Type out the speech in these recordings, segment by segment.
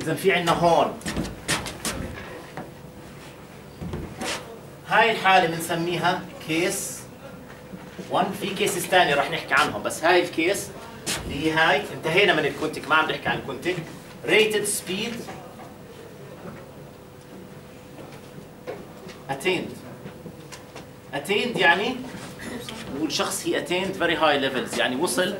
إذا في عندنا هون هاي الحالة بنسميها case 1 في cases ثانية رح نحكي عنهم بس هاي ال case اللي هي هاي. انتهينا من الكونتك ما عم نحكي عن الكونتك. rated speed attained. Attained يعني؟ والشخص هي attained very high levels يعني وصل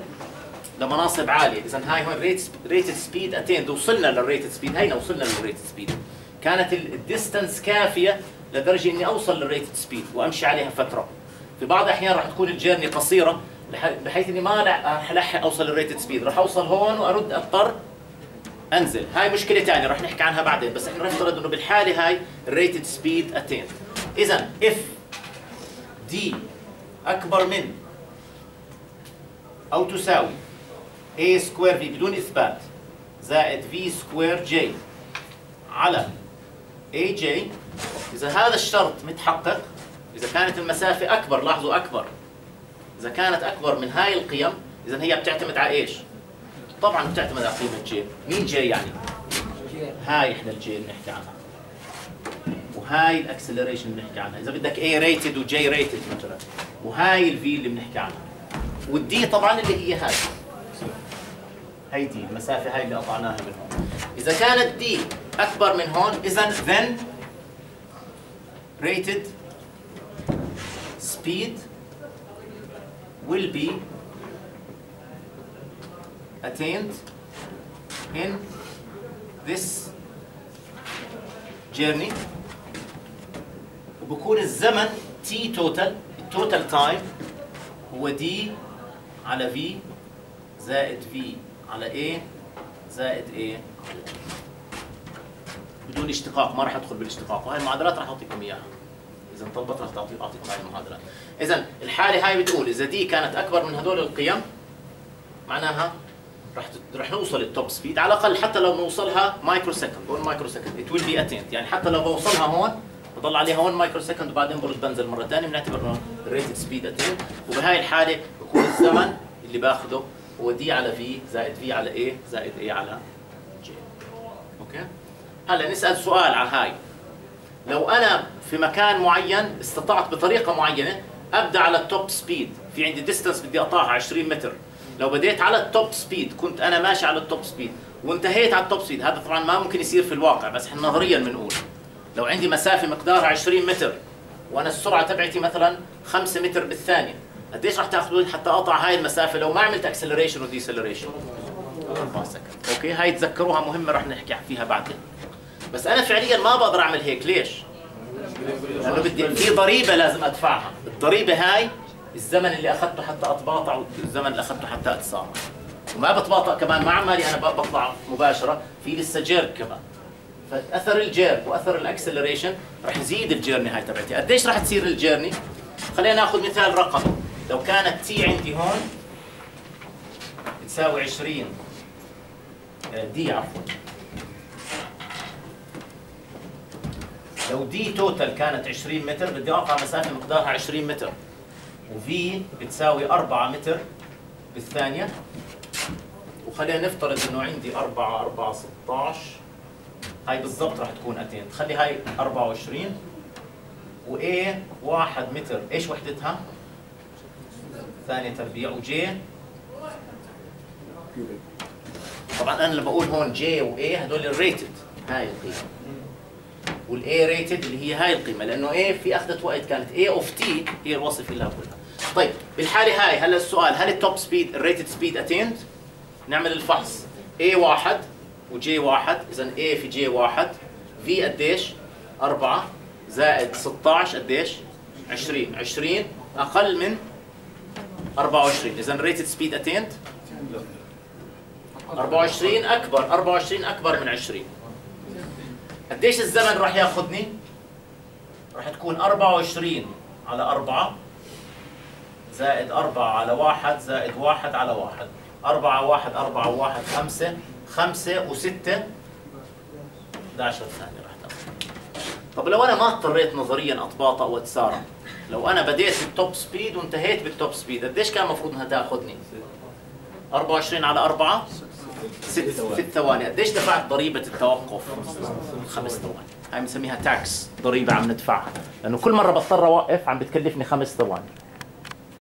لمناصب عالية. إذا هاي هون rate rated speed attained وصلنا لل rated speed هينا وصلنا لل rated speed كانت ال distance كافية لدرجة إني أوصل لل rated speed وأمشي عليها فترة. في بعض الأحيان راح تكون ال journey قصيرة بحيث إني ما راح الحق أوصل لل rated speed راح أوصل هون وأرد أضطر أنزل. هاي مشكلة ثانية راح نحكي عنها بعدين بس إحنا نفترض إنه بالحالة هاي ال rated speed attained إذا if d أكبر من أو تساوي a square v بدون إثبات زائد v square j. على aj إذا هذا الشرط متحقق إذا كانت المسافة أكبر لاحظوا أكبر. إذا كانت أكبر من هاي القيم إذا هي بتعتمد على إيش؟ طبعا بتعتمد على قيمة j. مين j يعني؟ هاي إحنا ال j اللي بنحكي عنها. وهاي ال acceleration اللي بنحكي عنها. إذا بدك A rated و j rated مثلا وهاي ال v اللي بنحكي عنها. وال d طبعا اللي هي هاي. هي d المسافة هاي اللي قطعناها من هون. إذا كانت d أكبر من هون إذا then rated speed will be attained in this journey. وبكون الزمن t total ال total time هو d على v زائد v على a زائد a على g بدون اشتقاق ما راح أدخل بالاشتقاق. وهي المعادلات راح أعطيكم إياها. إذا انطبقت راح تعطي أعطيكم هاي المعادلات. إذا الحالة هاي بتقول إذا d كانت أكبر من هدول القيم معناها راح راح نوصل ال top speed على الأقل حتى لو نوصلها microsecond 1 microsecond it will be attained يعني حتى لو بوصلها هون بضل عليها 1 microsecond وبعدين برد بنزل مرة ثانية بنعتبر إنه ال rated speed attained وبهاي الحالة بكون الزمن اللي باخذه هو d على v زائد v على a زائد a على j okay؟ هلا نسأل سؤال على هاي. لو أنا في مكان معين استطعت بطريقة معينة أبدأ على ال top speed في عندي distance بدي اقطعها 20 متر. لو بديت على ال top speed كنت أنا ماشي على ال top speed وانتهيت على ال top speed هذا طبعا ما ممكن يصير في الواقع بس إحنا نظريا بنقول. لو عندي مسافة مقدارها 20 متر وأنا السرعة تبعتي مثلا 5 متر بالثانية قديش راح تاخذوا حتى أقطع هاي المسافة لو ما عملت acceleration و deceleration 4 second okay هاي تذكروها مهمة راح نحكي فيها بعدين. بس أنا فعليا ما بقدر أعمل هيك. ليش؟ لأنه بدي في ضريبة لازم أدفعها. الضريبة هاي الزمن اللي أخذته حتى اتباطع والزمن اللي أخذته حتى اتسارع وما بتباطأ كمان ما عمالي أنا بطلع مباشرة في لسه jerk كمان. فأثر ال jerk وأثر ال acceleration رح يزيد ال journey هاي تبعتي. قديش رح تصير ال journey؟ خلينا ناخذ مثال رقمي لو كانت t عندي هون تساوي 20 d عفوا. لو D total كانت 20 متر بدي أقطع مسافة مقدارها 20 متر و V بتساوي 4 متر بالثانية. وخلينا نفترض إنه عندي 4 4 16 هاي بالضبط راح تكون اتين خلي هاي 24 و A 1 متر. إيش وحدتها؟ ثانية تربيع و J طبعا أنا لما بقول هون J و A هدول ال rated هاي القيمة. وال A rated اللي هي هاي القيمة لأنه A في أخذت وقت كانت A of T هي الوصف لها كلها طيب بالحالة هاي هلا السؤال هل ال top speed ال rated speed attained نعمل الفحص. A واحد و J واحد اذا A في J واحد. V قديش؟ 4 زائد 16 قديش؟ 20 20 أقل من 24 اذا ال rated speed attained 24 أكبر. 24 أكبر من 20 قديش الزمن راح ياخذني؟ راح تكون 24 على 4 زائد 4 على 1 زائد 1 على 1 4 1 4 1 5 5 و6 11 ثانية. طب لو أنا ما اضطريت نظريا اتباطأ واتسارع لو أنا بديت بال top speed وانتهيت بال top speed قديش كان المفروض إنها تأخذني؟ 24 على 4 ست ست ثواني. قديش دفعت ضريبة التوقف؟ خمس ثواني. هاي بنسميها تاكس ضريبة عم ندفعها. لأنه كل مرة بضطر أوقف عم بتكلفني خمس ثواني.